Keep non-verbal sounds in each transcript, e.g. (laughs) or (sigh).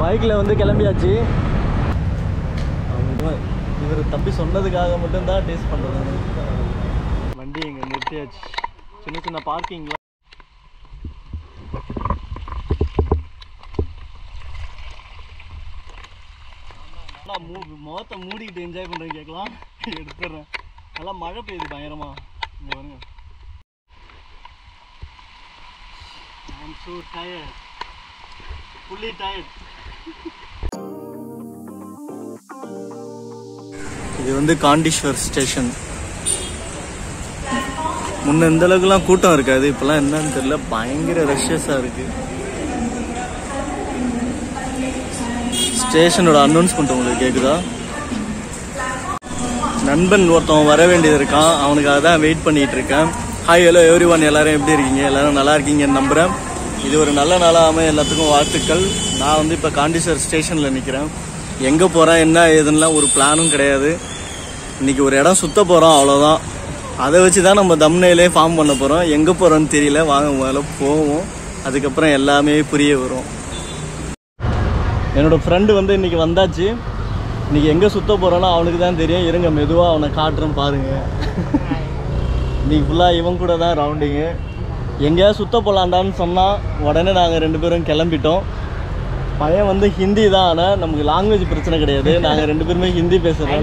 பைக்கில் வந்து கிளம்பியாச்சு. இவர் தம்பி சொன்னதுக்காக மட்டும்தான் டேஸ்ட் பண்ணுறது வண்டி இங்கே நிறுத்தியாச்சு. சின்ன சின்ன பார்க்கிங்லாம் நல்லா மூ முகத்தை மூடிக்கிட்டு என்ஜாய் பண்ணுறேன் கேட்கலாம் எடுத்துடுறேன். நல்லா மழை பெய்யுது பயங்கரமா. இங்கே வருங்க I'm so tired fully tired இது வந்து காண்டீஸ்வர் ஸ்டேஷன். முன்ன இந்த அளவுக்குலாம் கூட்டம் இருக்காது இப்பெல்லாம் என்னன்னு தெரியல பயங்கர ரஷ்யஸா இருக்கு. ஸ்டேஷனோட அனௌன்ஸ்மெண்ட் உங்களுக்கு கேக்குதா? நண்பன் ஒருத்தன் வர வேண்டியது இருக்கான் அவனுக்காக தான் வெயிட் பண்ணிட்டு இருக்கேன். ஹாய் ஹலோ எவ்ரி ஒன் எல்லாரும் எப்படி இருக்கீங்க? எல்லாரும் நல்லா இருக்கீங்கன்னு நம்புறேன். இது ஒரு நல்ல நாளாக அமைய எல்லாத்துக்கும் வாழ்த்துக்கள். நான் வந்து இப்போ காண்டீஸ்வர் ஸ்டேஷனில் நிற்கிறேன் எங்கே போகிறேன் என்ன ஏதுன்னெலாம் ஒரு பிளானும் கிடையாது. இன்னைக்கு ஒரு இடம் சுத்த போகிறோம் அவ்வளோதான் அதை வச்சு தான் நம்ம தம்னையிலே ஃபார்ம் பண்ண போகிறோம் எங்கே போகிறோன்னு தெரியல. வாங்க முதல்ல போவோம். அதுக்கப்புறம் எல்லாமே புரிய வரும். என்னோட ஃப்ரெண்டு வந்து இன்னைக்கு வந்தாச்சு. இன்னைக்கு எங்கே சுத்த போகிறோன்னா அவனுக்கு தான் தெரியும். இருங்க மெதுவாக அவனை காட்டுறேன் பாருங்க. இன்னைக்கு ஃபுல்லாக இவன் கூட தான் ரவுண்டிங்கு எங்கேயாவது சுத்த போகலாண்டான்னு சொன்னால் உடனே நாங்கள் ரெண்டு பேரும் கிளம்பிட்டோம். பையன் வந்து ஹிந்தி தான் ஆனால் நமக்கு லாங்குவேஜ் பிரச்சனை கிடையாது. நாங்கள் ரெண்டு பேருமே ஹிந்தி பேசுகிறோம்.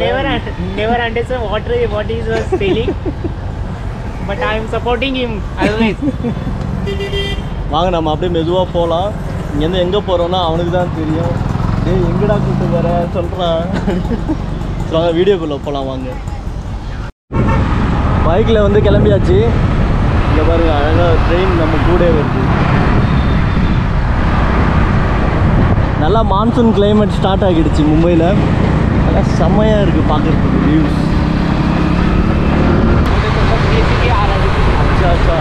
வாங்க நம்ம அப்படியே மெதுவாக போகலாம் இங்கேருந்து எங்கே போகிறோன்னா அவனுக்கு தான் தெரியும். டேய் எங்கடா கூப்பிட்டு வர? சொல்கிறான் வாங்க வீடியோக்குள்ளே போகலாம் வாங்க. பைக்கில் வந்து கிளம்பியாச்சு. இங்கே பாருங்க அழகாக ட்ரெயின் நம்ம கூட வருது நல்லா மான்சூன் கிளைமேட் ஸ்டார்ட் ஆகிடுச்சு மும்பையில். நல்லா செம்மையாக இருக்குது பார்க்குறதுக்கு வியூஸ் அச்சா அச்சா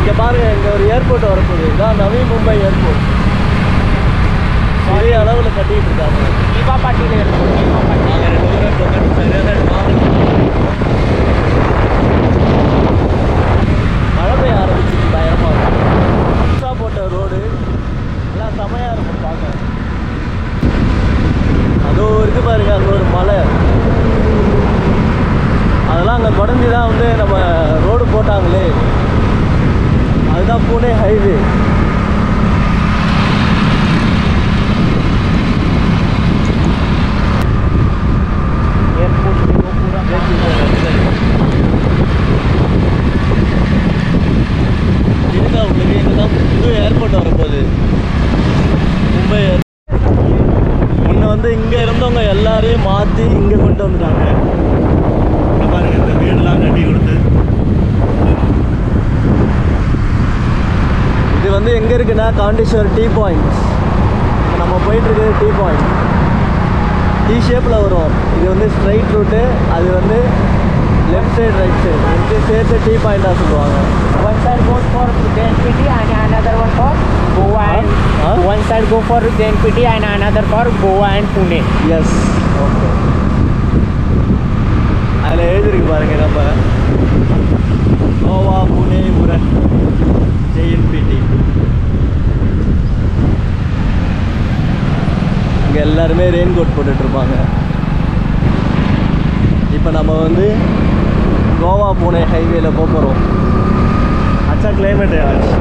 இங்கே பாருங்க இங்கே ஒரு ஏர்போர்ட் வரப்போகுது. இதான் நவி மும்பை ஏர்போர்ட் பெரிய அளவில் கட்டிட்டு இருக்காங்க. Eva Patil airport, Eva Patil. நாங்கள் ஆரம்பிச்சு பேரும் இருக்கும் பயமாக புதுசாக போட்ட ரோடு எல்லாம் செமையாக இருக்கும் பார்க்க. அதோ இருக்கு பாருங்க அங்கே ஒரு மலை. அதெல்லாம் அங்கே குடஞ்சி தான் வந்து நம்ம ரோடு போட்டாங்களே. அதுதான் பூனே ஹைவே. இருக்குன்னா காண்டீஸ்வர் டீ பாயிண்ட் நம்ம போயிட்டு இருக்கிறது டீ பாயிண்ட் டி ஷேப்பில் வரும் இது வந்து ஸ்ட்ரைட் ரூட்டு அது வந்து லெஃப்ட் சைடு ரைட் சைடு ரெண்டு சேர்த்து டீ பாயிண்டாக சொல்லுவாங்க. One side goes for JNPT and another one for Goa and Huh? one side go for JNPT and another for Goa and Pune. Yes okay அதில் எழுதிருக்கு பாருங்க நம்ம. கோவா புனே உரன் ஜேஎன்பிடி இங்கே எல்லாருமே ரெயின் கோட் போட்டுட்ருப்பாங்க இப்போ நம்ம வந்து கோவா புனே ஹைவேல போக போகிறோம் அச்சா கிளைமேட் ஆச்சு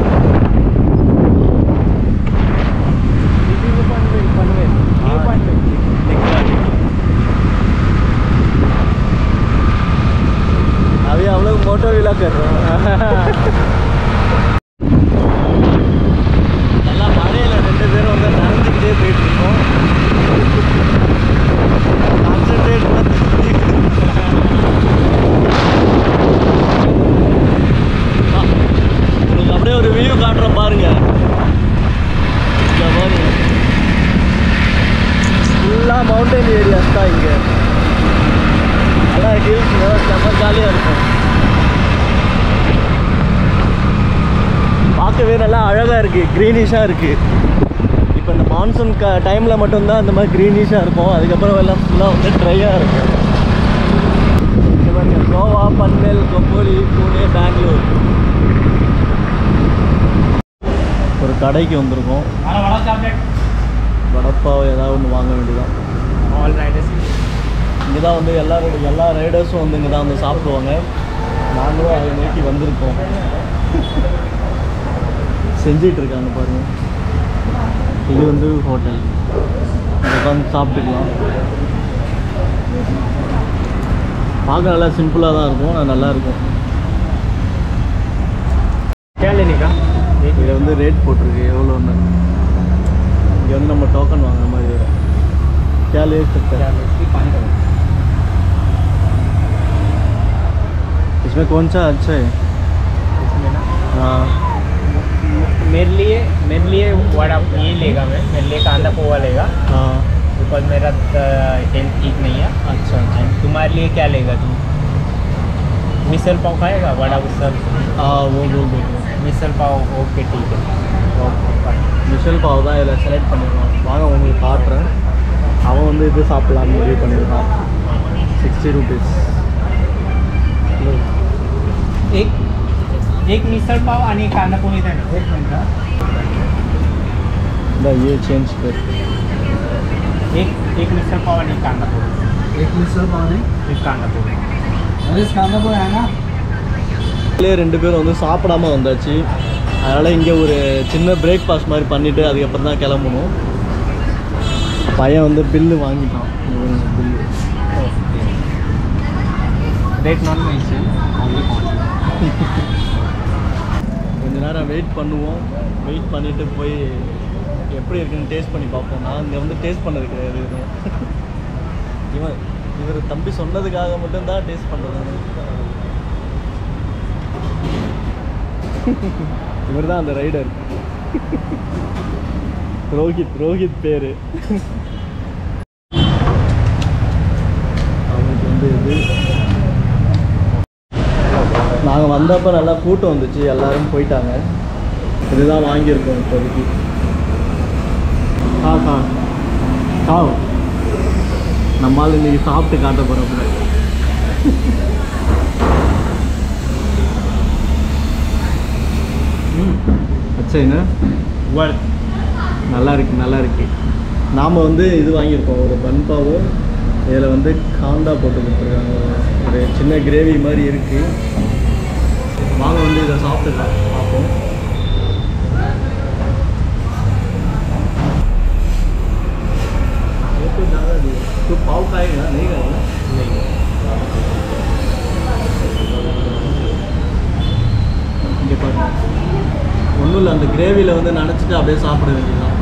This is Panvel, Panvel. New Panvel. अभी हम लोग मोटो विला कर रहे हैं ஜாலியாக இருக்கும். பார்க்கவே நல்லா அழகாக இருக்குது க்ரீனிஷாக இருக்குது இப்போ இந்த மான்சூன் க டைமில் மட்டும்தான் இந்த மாதிரி க்ரீனிஷாக இருக்கும். அதுக்கப்புறம் எல்லாம் ஃபுல்லாக வந்து ட்ரையாக இருக்கும் கோவா பன்வேல் கொப்போலி பூனே பெங்களூர். ஒரு கடைக்கு வந்திருக்கோம். வடப்பாவை ஏதாவது ஒன்று வாங்க வேண்டியதான் All riders. இங்கே தான் வந்து எல்லா எல்லா ரைடர்ஸும் வந்து இங்கே தான் வந்து சாப்பிடுவாங்க. நாங்களும் அதை நோக்கி வந்திருக்கோம். செஞ்சிகிட்ருக்காங்க பாருங்கள் இது வந்து ஹோட்டல். உட்காந்து சாப்பிட்டுக்கலாம். பார்க்க நல்லா சிம்பிளாக தான் இருக்கும் ஆனால் நல்லாயிருக்கும் கேளுனிக்கா இதில் வந்து ரேட் போட்டிருக்கு எவ்வளோன்னு இங்கே வந்து நம்ம டோக்கன் வாங்குற மாதிரி வரும். கேலு சரி इसमें कौन सा अच्छा है इसमें ना हाँ मेरे लिए मेरे लिए वड़ा ये लेगा मैं मेरे लिए कांदा पोहा लेगा हाँ बिकॉज मेरा हेल्थ ठीक नहीं है अच्छा अच्छा एंड तुम्हारे लिए क्या लेगा तुम मिसल पाव खाएगा वड़ा मिसल हाँ वो बोल देते मिसल पाव ओके ठीक है ओके fine. மிஷல் பாவ் தான் இதில் செலக்ட் பண்ணிருக்கான் வாங்க உங்களுக்கு காட்டுறேன் அவன் வந்து இது சாப்பிட்லான்னு முடிவு பண்ணியிருக்கான் சிக்ஸ்டி ருபீஸ் एक मिसल पाव आणि कांदा पोहे द्या ना एक मिनटं இந்த ये चेंज कर एक एक मिसल पाव आणि कांदा पोहे एक मिसल पाव नहीं एक कांदा पोहे अरे कांदा पोहा है ना இதுலேயே ரெண்டு பேரும் வந்து சாப்பிடாம வந்தாச்சு அதனால் இங்கே ஒரு சின்ன பிரேக்ஃபாஸ்ட் மாதிரி பண்ணிவிட்டு அதுக்கப்புறம் தான் கிளம்பணும் பையன் வந்து பில்லு வாங்கிட்டான் bill rate non mention only கொஞ்ச நேரம் வெயிட் பண்ணுவோம். வெயிட் பண்ணிவிட்டு போய் எப்படி இருக்குன்னு டேஸ்ட் பண்ணி பார்ப்போம். நான் இங்கே வந்து டேஸ்ட் பண்ணது கிடையாது. (laughs) இவன் இவர் தம்பி சொன்னதுக்காக மட்டும்தான் டேஸ்ட் பண்ணுறது (laughs) இவர் தான் அந்த ரைடர் (laughs) ரோஹித் ரோஹித் பேர் அவனுக்கு வந்து இது நாங்கள் வந்தப்போ நல்லா கூட்டம் வந்துச்சு எல்லோரும் போயிட்டாங்க. இதுதான் வாங்கியிருக்கோம் இப்போதைக்கு. ஆ கா. காவ் நம்மால் இன்றைக்கி சாப்பிட்டு காட்ட போகிறப்ப ம். அச்சைன்னு நல்லா இருக்கு நல்லா இருக்கு. நாம் வந்து இது வாங்கியிருக்கோம் ஒரு பன்பாவும் இதில் வந்து காந்தா போட்டு கொடுத்துருக்காங்க. ஒரு சின்ன கிரேவி மாதிரி இருக்குது வாங்க வந்து இதை சாப்பிட்டுக்கலாம் பார்ப்போம் ये तो ज़्यादा दिया तो पाव खाएगा नहीं खाएगा இங்கே பாருங்க ஒன்றும் இல்லை அந்த கிரேவியில் வந்து நினச்சிட்டு அப்படியே சாப்பிட வேண்டியதுதான்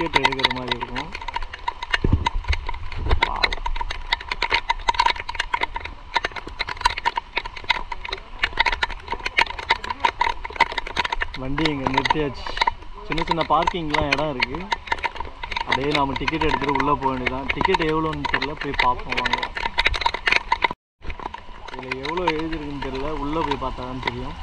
வந்து டிக்கெட் எடுக்கிற மாதிரி இருக்கும். வண்டி இங்கே நிறுத்தியாச்சு. சின்ன சின்ன பார்க்கிங்லாம் இடம் இருக்குது அப்படியே நாம டிக்கெட் எடுத்துகிட்டு உள்ளே போக வேண்டியதான் டிக்கெட் எவ்வளோன்னு தெரியல. போய் பார்ப்போம் வாங்க. இதில் எவ்வளோ எழுதிருக்குன்னு தெரியல. உள்ளே போய் பார்த்தா தான் தெரியும்.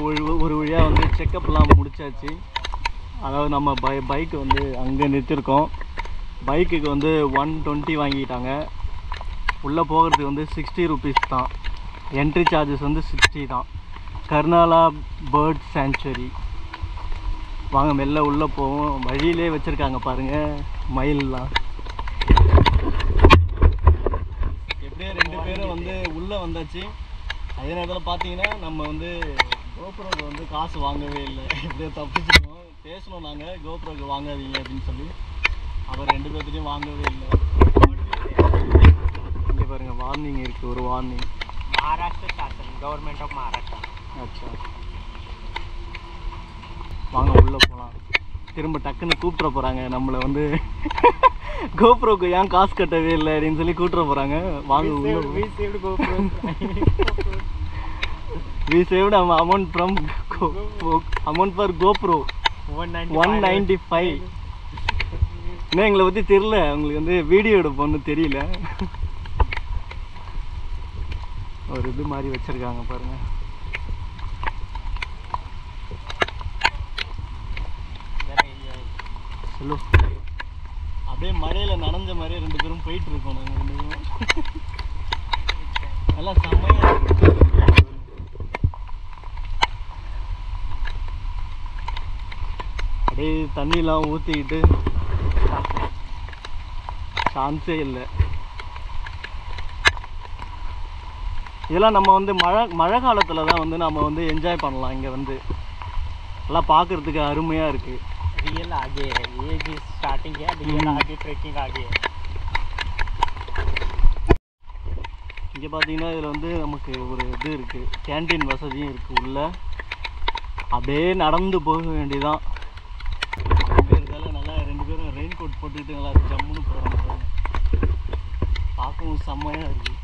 வாங்க ஒரு வழியாக வந்து செக்கப்லாம் முடிச்சாச்சு. அதாவது நம்ம பை பைக் வந்து அங்கே நிறுத்திருக்கோம். பைக்குக்கு வந்து ஒன் டுவெண்ட்டி வாங்கிட்டாங்க. உள்ளே போகிறதுக்கு வந்து சிக்ஸ்டி ருபீஸ் தான். என்ட்ரி சார்ஜஸ் வந்து சிக்ஸ்டி தான். கர்நாலா பேர்ட் சாங்சுரி வாங்க மெல்ல உள்ளே போவோம். வழியிலே வச்சுருக்காங்க பாருங்கள் மயிலெலாம். எப்படியே ரெண்டு பேரும் வந்து உள்ளே வந்தாச்சு. அதே நேரத்தில் பார்த்தீங்கன்னா நம்ம வந்து கோபுரோக்கு வந்து காசு வாங்கவே இல்லை. எப்படியோ தப்பிச்சிட்டோம். பேசணும் நாங்கள் கோபுரோக்கு வாங்காதீங்க அப்படின்னு சொல்லி. அவர் ரெண்டு பேர்த்துலையும் வாங்கவே இல்லை. இங்கே பாருங்கள் வார்னிங் இருக்குது ஒரு வார்னிங் மகாராஷ்டிர சாசன் கவர்மெண்ட் ஆஃப் மகாராஷ்டிரா. அச்சா. வாங்க உள்ளே போகலாம் திரும்ப டக்குன்னு கூப்பிட்ற போகிறாங்க நம்மளை வந்து கோப்ரோக்கு ஏன் காசு கட்டவே இல்லை அப்படின்னு சொல்லி கூப்பிட்ற போகிறாங்க வாங்க உள்ளே (laughs) we saved GoPro. We saved amount from amount for GoPro 195. One ninety five இன்னும் எங்களை பற்றி தெரில உங்களுக்கு வந்து வீடியோ எடுப்போம்னு தெரியல. ஒரு இது மாதிரி வச்சுருக்காங்க பாருங்க. சொல்லு அப்படியே மழையில நனைஞ்ச மாதிரி ரெண்டு பேரும் போயிட்டு இருக்கோம் நாங்கள் ரெண்டு பேரும். நல்லா செம்மையா அப்படியே தண்ணிலாம் ஊற்றிக்கிட்டு சான்ஸே இல்லை இதெல்லாம் நம்ம வந்து மழை மழை காலத்தில் தான் வந்து நம்ம வந்து என்ஜாய் பண்ணலாம் இங்கே வந்து நல்லா பார்க்குறதுக்கு அருமையாக இருக்குது रियल आगे है ये जिस स्टार्टिंग है रियल हम्म। आगे ट्रेकिंग आगे है இங்கே பார்த்தீங்கன்னா இதில் வந்து நமக்கு ஒரு இது இருக்குது கேண்டீன் வசதியும் இருக்குது உள்ள அப்படியே நடந்து போக வேண்டியதான் பேரும் ரெயின் கோட் போட்டுக்கிட்டு நல்லா ஜம்முன்னு போகிறாங்க பார்க்கவும் செம்மையாக இருக்குது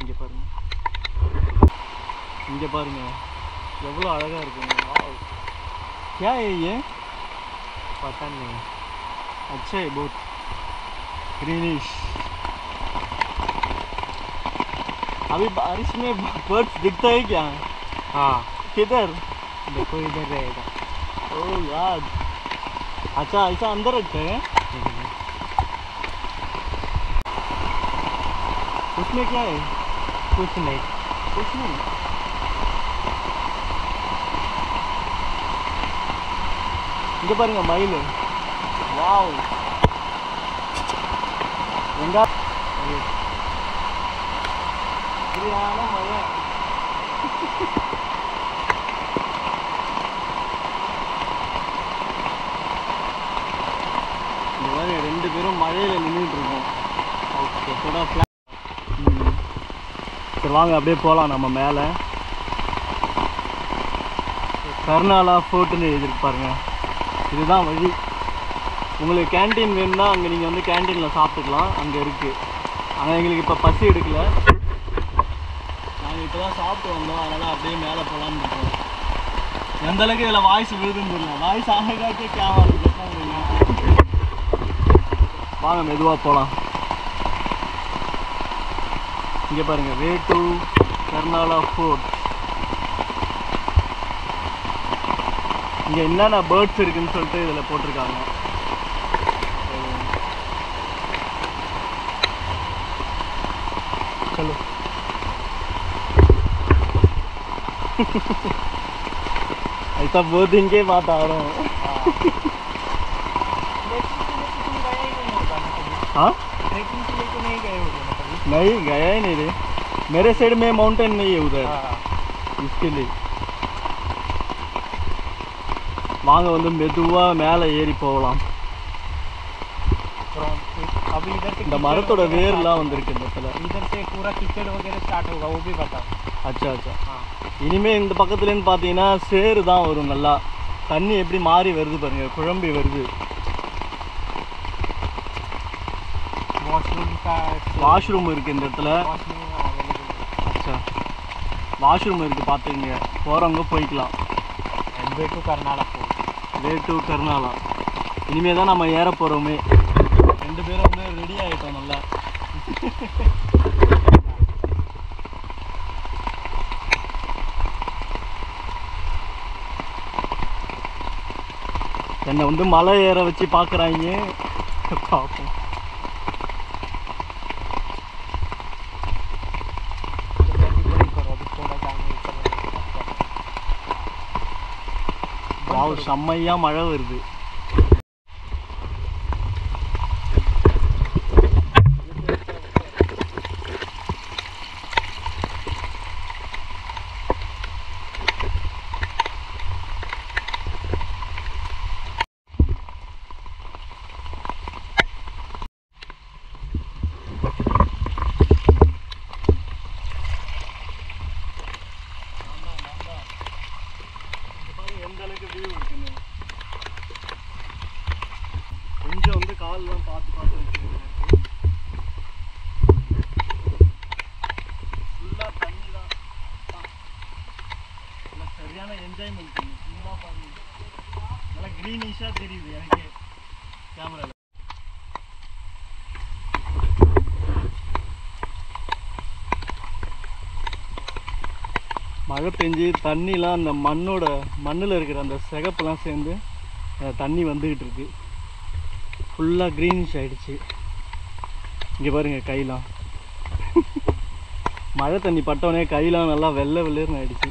இங்கே பாருங்க இங்கே பாருங்க எவ்வளோ அழகாக இருக்குங்க Wow. क्या है ये पता नहीं अच्छा है बहुत ग्रीनिश अभी बारिश में बर्ड्स दिखता है क्या हाँ किधर देखो इधर रहेगा ओ यार अच्छा ऐसा अंदर रखते हैं उसमें क्या है कुछ नहीं कुछ नहीं இங்க பாருங்க மயில் வாவ் எங்க சரியான ரெண்டு பேரும் மழையில நின்றுட்டு இருக்கோம். ஓகே. கூட ம். சரி வாங்க அப்படியே போகலாம் நம்ம மேலே. கர்நாலா ஃபோர்ட்டுன்னு எழுதிருக்கு பாருங்க இதுதான் வழி. உங்களுக்கு கேண்டீன் வேணும்னா அங்கே நீங்கள் வந்து கேண்டீனில் சாப்பிட்டுக்கலாம். அங்கே இருக்குது ஆனால் எங்களுக்கு இப்போ பசி எடுக்கல. நாங்கள் இப்போ தான் சாப்பிட்டு வந்தோம். அதனால் அப்படியே மேலே போகலான்னு இருக்கோம். எந்த அளவுக்கு இதில் வாய்ஸ் விழுதுன்னு தெரியல. வாய்ஸ் ஆகாக்கே கேவா இருக்கு வாங்க மெதுவாக போகலாம் இங்கே பாருங்க வே டு கர்நாலா ஃபோர்ட் இங்கே என்னென்ன பேர்ட்ஸ் இருக்குன்னு சொல்லிட்டு இதில் போட்டிருக்காங்க चलो ऐसा बहुत दिन के बाद आ रहा हूँ हाँ नहीं गया ही नहीं रे मेरे साइड में माउंटेन नहीं है उधर हाँ इसके लिए வாங்க வந்து மெதுவாக மேலே ஏறி போகலாம் from- अभी इधर से இந்த कीचड़ மரத்தோட वगैरह வேர்லாம் வந்திருக்கு இந்த இடத்துல start- इधर से पूरा कीचड़ वगैरह स्टार्ट होगा वो भी बताओ அச்சா அச்சா हाँ இனிமே இந்த பக்கத்துலேருந்து பார்த்தீங்கன்னா சேறு தான் வரும் நல்லா தண்ணி எப்படி மாறி வருது பாருங்க குழம்பி வருது வாஷ்ரூம் இருக்குது இந்த இடத்துல. அச்சா. வாஷ்ரூம் இருக்குது பார்த்துங்க போகிறவங்க போய்க்கலாம். ரெண்டு to Karnataka way to Karnataka இனிமேல் தான் நம்ம ஏற போகிறோமே ரெண்டு பேரும் வந்து ரெடி ஆகிட்டோம் நல்லா. என்னை வந்து மலை ஏற வச்சு பார்க்குறாங்க பார்ப்போம் அவர் செம்மையா மழை வருது என்ஜாய்மெண்ட் பண்ணி ஃபுல்லாக பாருங்க நல்லா க்ரீனிஷாக தெரியுது எனக்கு கேமராவில் மழை பெஞ்சு தண்ணிலாம் அந்த மண்ணோட மண்ணில் இருக்கிற அந்த சிகப்பெல்லாம் சேர்ந்து தண்ணி வந்துக்கிட்டு இருக்கு. ஃபுல்லாக க்ரீனிஷ் ஆகிடுச்சு இங்கே பாருங்கள் கையெல்லாம் (laughs) மழை தண்ணி பட்டோடனே கையெல்லாம் நல்லா வெள்ளை வெள்ளேர்னு ஆகிடுச்சு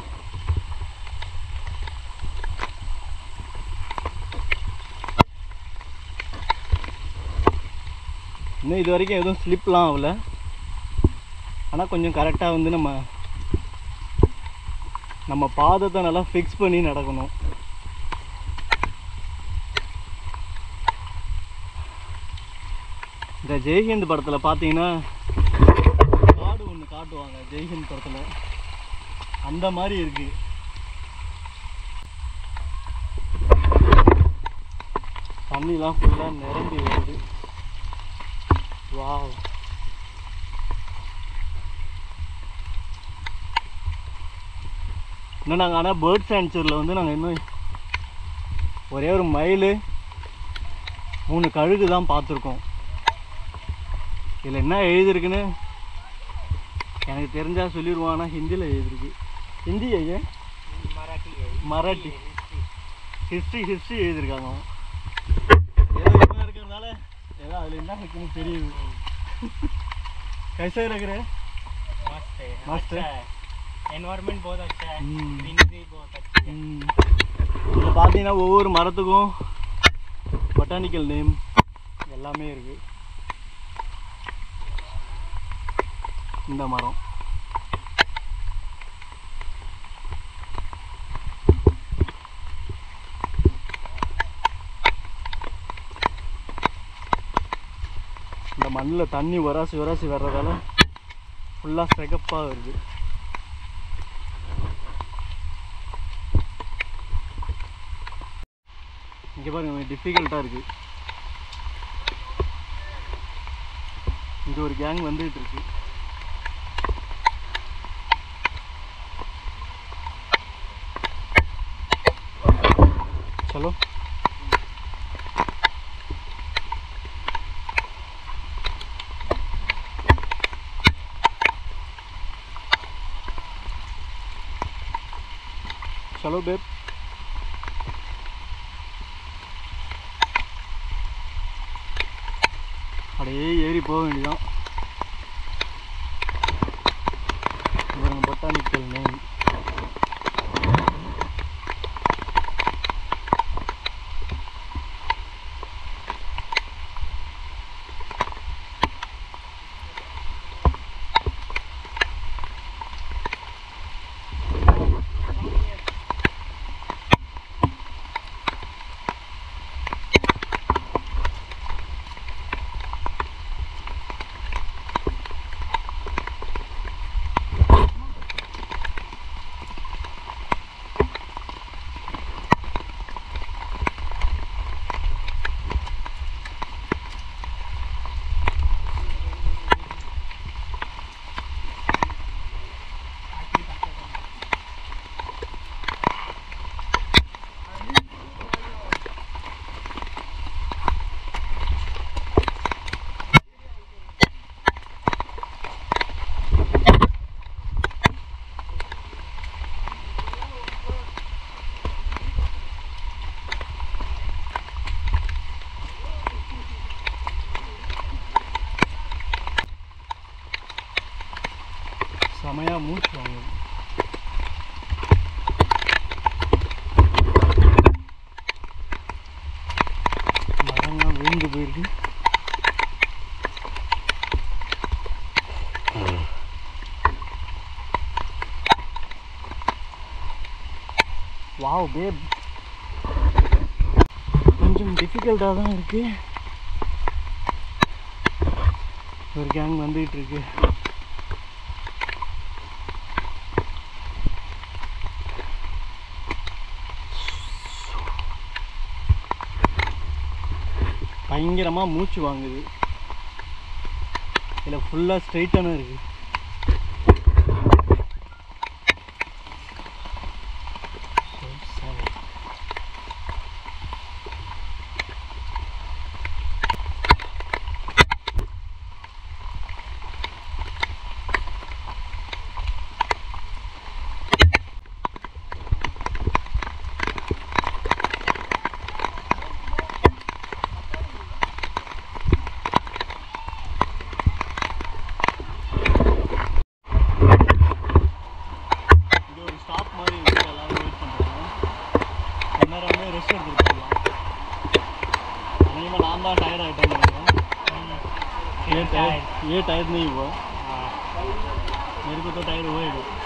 இன்னும் இது வரைக்கும் எதுவும் ஸ்லிப்லாம் ஆகல. ஆனால் கொஞ்சம் கரெக்டாக வந்து நம்ம நம்ம பாதத்தை நல்லா ஃபிக்ஸ் பண்ணி நடக்கணும். இந்த ஜெய்ஹிந்த் படத்தில் பார்த்தீங்கன்னா காடு ஒன்று காட்டுவாங்க ஜெய்ஹிந்த் படத்தில். அந்த மாதிரி இருக்கு. தண்ணிலாம் ஃபுல்லாக நிரம்பி வருது. வாவ். இன்னும் நாங்கள் ஆனால் பேர்ட் சேன்ச்சரில் வந்து நாங்கள் இன்னும் ஒரே ஒரு மயில் மூணு கழுகு தான் பார்த்துருக்கோம். இதில் என்ன எழுதியிருக்குன்னு எனக்கு தெரிஞ்சால் சொல்லிடுவான் ஆனால் ஹிந்தியில் எழுதியிருக்கு. ஹிந்தி ஐயா மராட்டி மராட்டி. ஹிஸ்ட்ரி ஹிஸ்ட்ரி எழுதியிருக்காங்க ஏதோ இருக்கிறதுனால ஏதோ அதில் என்ன இருக்குன்னு தெரியுது. (laughs) கைசா இருக்கிற? மாஸ்டர் மாஸ்டர் एनवायरनमेंट बहुत अच्छा है हम्म। ग्रीनरी बहुत अच्छी है இதில் பார்த்தீங்கன்னா ஒவ்வொரு மரத்துக்கும் பொட்டானிக்கல் நேம் எல்லாமே இருக்கு இந்த மரம் இந்த மண்ணில் தண்ணி வராசி வராசி வர்றதால ஃபுல்லாக சிகப்பாக வருது இங்கே பாருங்க டிஃபிகல்ட்டாக இருக்குது இங்கே ஒரு கேங் வந்துகிட்டு இருக்கு ஹலோ Hello, babe. போக வேண்டியதான் பொட்டானிக்கல் நேம் வாவ் பேப் கொஞ்சம் டிஃபிகல்ட்டாக தான் இருக்குது ஒரு கேங் வந்துக்கிட்டு இருக்கு. பயங்கரமாக மூச்சு வாங்குது. இதில் ஃபுல்லாக ஸ்ட்ரைட்டான இருக்குது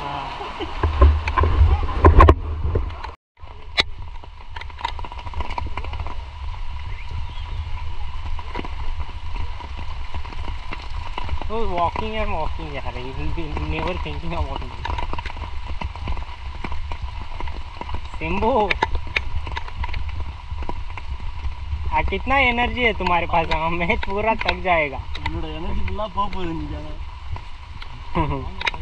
So walking and walking, yeah, you will be never thinking about it. Simbo, how much of walking. सिम्बो आज कितना एनर्जी है तुम्हारे पास हमें पूरा थक जाएगा एनर्जी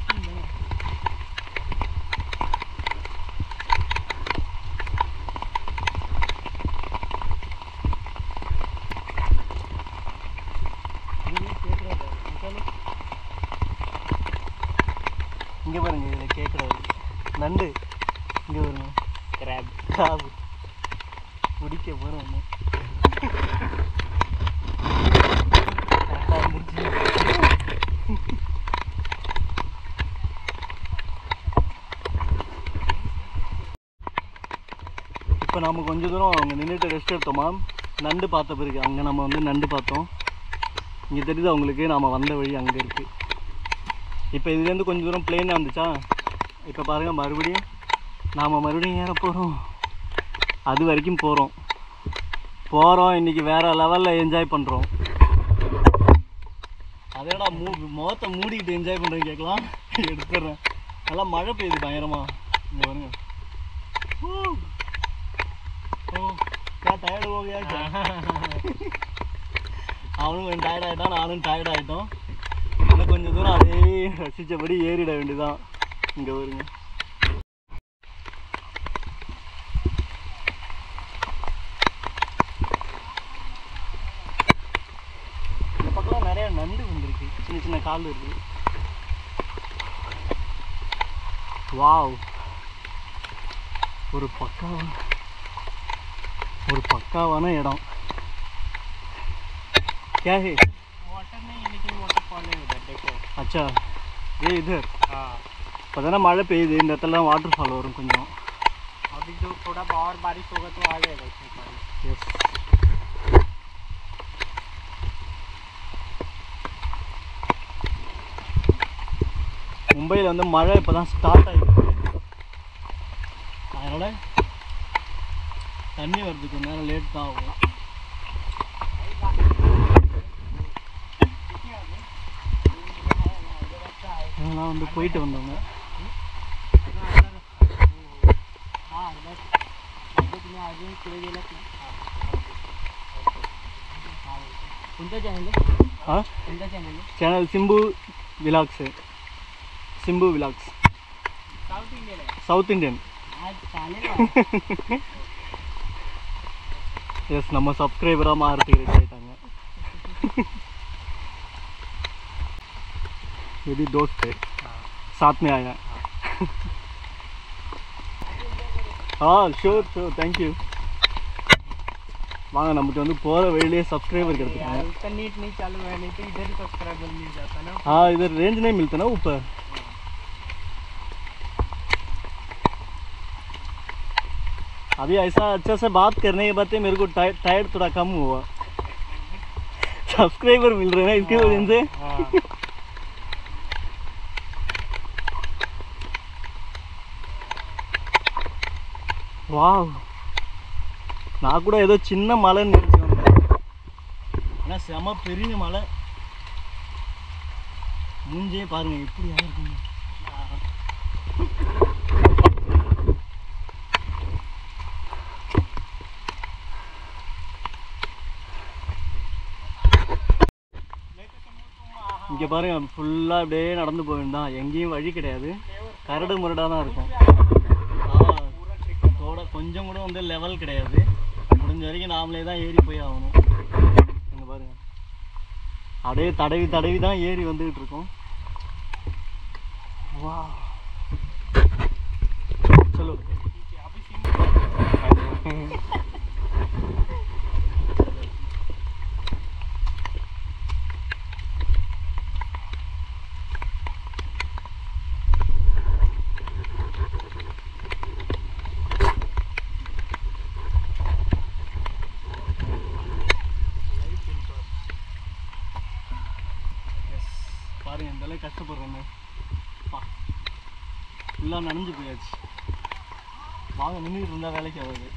இப்போ நம்ம கொஞ்ச தூரம் அங்கே நின்றுட்டு ரெஸ்ட் எடுத்தோமா? நண்டு பார்த்த பிறகு அங்கே நம்ம வந்து நண்டு பார்த்தோம். இங்கே தெரியுது அவங்களுக்கு நாம் வந்த வழி அங்கே இருக்குது இப்போ இதுலேருந்து கொஞ்சம் தூரம் பிளேனாக இருந்துச்சா இப்போ பாருங்கள் மறுபடியும் நாம் மறுபடியும் ஏற போகிறோம் அது வரைக்கும் போகிறோம் போகிறோம் இன்றைக்கி வேறு லெவலில் என்ஜாய் பண்ணுறோம் அதேடா மூ முகத்தை மூடிக்கிட்டு என்ஜாய் பண்ணுறேன்னு கேட்கலாம். எடுத்துடுறேன். நல்லா மழை பெய்யுது பயங்கரமாக இங்கே வருங்க क्या टायर्ड हो गया क्या அவனும் டயர்ட் ஆகிட்டான் நானும் டயர்ட் ஆகிட்டோம் இன்னும் கொஞ்சம் தூரம் அப்படியே ரசித்தபடி ஏறிட வேண்டியதான் இங்கே வருங்க இந்த பக்கம் நிறைய நண்டு வந்திருக்கு சின்ன சின்ன கால் இருக்கு வாவ் ஒரு பக்காவான ஒரு பக்காவான இடம் क्या है वाटर नहीं लेकिन वाटरफॉल है उधर देखो अच्छा ये इधर हाँ பார்த்தோன்னா மழை பெய்யுது இந்த இடத்துல வாட்டர் ஃபால் வரும் கொஞ்சம் अभी जो थोड़ा और बारिश होगा तो आ जाएगा इसमें पानी எஸ் மும்பையில் வந்து மழை இப்போ தான் ஸ்டார்ட் ஆகிருக்கு தண்ணி வரதுக்கு நேரம் லேட் தான் ஆகும் நாங்களாம் வந்து போயிட்டு வந்தோங்க channel Simbu vlogs Simbu vlogs south Indian south Indian yes நம்ம சப்ஸ்கிரைபராக மாறுறதுக்கு ரெடி ஆகிட்டாங்க ये भी दोस्त थे साथ में आया हाँ ஷோர் ஷோர் தேங்க்யூ வாங்க நம்மகிட்ட வந்து போகிற वैले सब्सक्राइबर करते हैं इतना नीट नहीं चालू है नहीं तो इधर सब्सक्राइबर मिल जाता ना हाँ इधर रेंज नहीं मिलता ना ऊपर अभी ऐसा अच्छे से बात करने के बाद मेरे को टायर थोड़ा कम हुआ। सब्सक्राइबर मिल रहे हैं इसकी हाँ, वजह से? हाँ। వావ్ ना कूड़ा ఏదో चिना मल ना శ్రమ పెరిగిన మల ముంజే పారుంగ ఎప్పుడు ఎవరికి இங்கே பாருங்க ஃபுல்லாக அப்படியே நடந்து போயிருந்தான். எங்கேயும் வழி கிடையாது. கரடு முரடாக தான் இருக்கும். தோட கொஞ்சம் கூட வந்து லெவல் கிடையாது. முடிஞ்ச வரைக்கும் நாமளே தான் ஏறி போய் ஆகணும். இங்கே பாருங்க அப்படியே தடவி தடவி தான் ஏறி வந்துக்கிட்டு இருக்கோம். வா. எல்லாம் நனைஞ்சு போயாச்சு. வாங்க நின்றுட்டு இருந்தால் வேலைக்கு ஆகாது.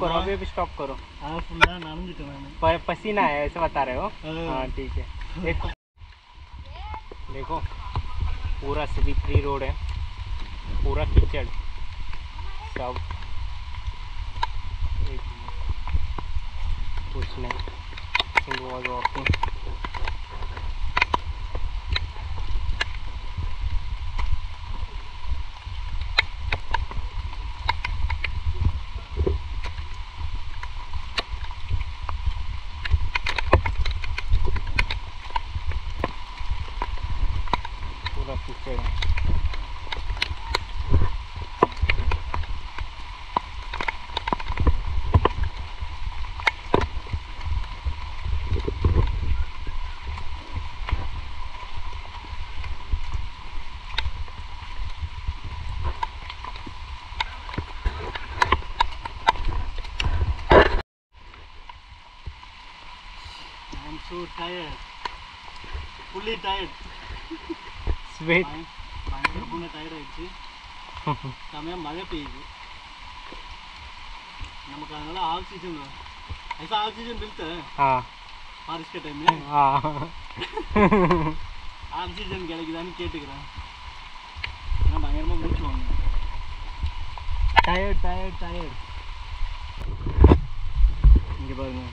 करो करो पसीना है ऐसे बता रहे हो हाँ ठीक है देखो देखो पूरा स्लीपरी रोड है पूरा कीचड़ सब कुछ नहीं walking tired. Fully tired. Sweat. ಭಯಂಕರ ಟೈರ್ಡ್ ಆಯ್ತು ಸಮಯ ಮಳೆ ಪೆಯ್ಯುದು ನಮಗೆ ಅದನ್ನೆಲ್ಲ ಆಕ್ಸಿಜನ್ ಹೊಸ ಆಕ್ಸಿಜನ್ ಬೀಳ್ತೆ ಮಾರಿಸ್ಕೆ ಟೈಮ್ ஆக்சிஜன் கிடைக்குதான்னு கேட்டுக்கிறேன் ஏன்னா பயங்கரமாக முடிச்சு வாங்க டயர்ட் டயர்ட் டயர்ட் இங்கே பாருங்கள்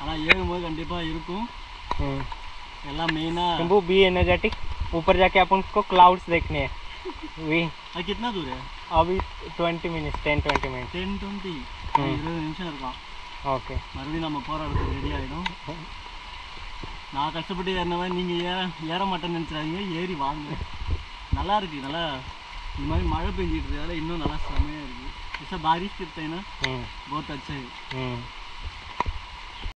ஆனால் ஏறும்போது கண்டிப்பாக இருக்கும் எல்லாம் मेना शंभू बी एनर्जेटिक ऊपर जाके अपन को क्लाउड्स देखने हैं वी அது கிட்னா தூர अभी twenty minutes ten twenty minutes ten twenty இருபது நிமிஷம் இருக்கான் ஓகே மறுபடியும் நம்ம போராடுறதுக்கு ரெடி ஆகிடும் நான் கஷ்டப்பட்டு ஏறினவன் நீங்கள் ஏற ஏற மாட்டேன்னு நினச்சிடாதீங்க ஏறி வாங்க நல்லா இருக்கு நல்லா இந்த மாதிரி மழை பெஞ்சிட்டு இருக்கிறதால இன்னும் நல்லா செமையாக இருக்குது ऐसा बारिश गिरता है ना बहुत अच्छा है